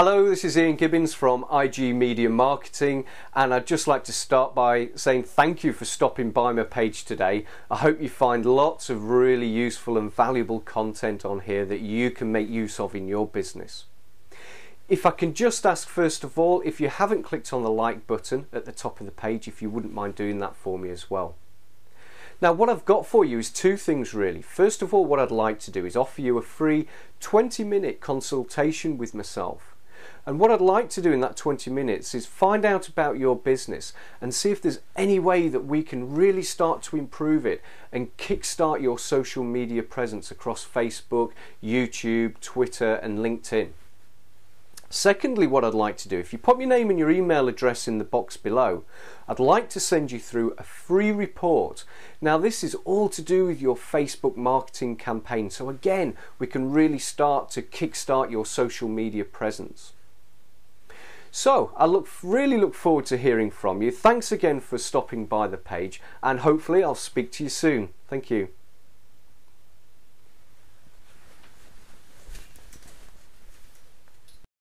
Hello, this is Ian Gibbins from IG Media Marketing, and I'd just like to start by saying thank you for stopping by my page today. I hope you find lots of really useful and valuable content on here that you can make use of in your business. If I can just ask first of all, if you haven't clicked on the like button at the top of the page, if you wouldn't mind doing that for me as well. Now what I've got for you is two things really. First of all, what I'd like to do is offer you a free 20 minute consultation with myself. And what I'd like to do in that 20 minutes is find out about your business and see if there's any way that we can really start to improve it and kickstart your social media presence across Facebook, YouTube, Twitter, and LinkedIn. Secondly, what I'd like to do, if you pop your name and your email address in the box below, I'd like to send you through a free report. Now, this is all to do with your Facebook marketing campaign. So, again, we can really start to kickstart your social media presence. So, I look really look forward to hearing from you. Thanks again for stopping by the page, and hopefully, I'll speak to you soon. Thank you.